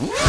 Woo!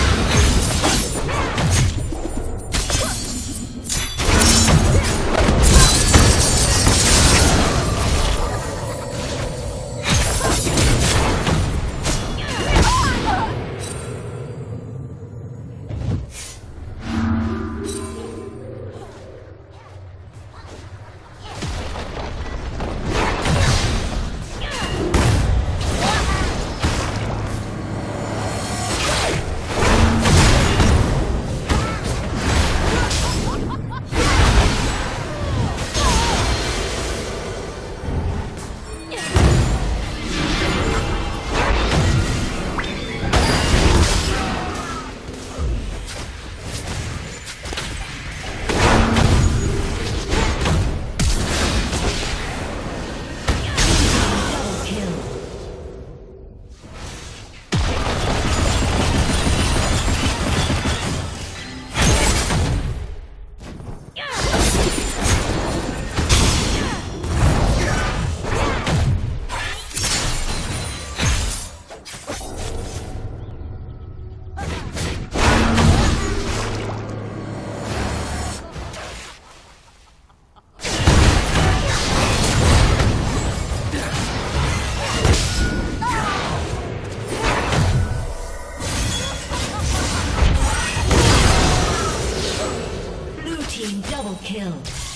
Double kill.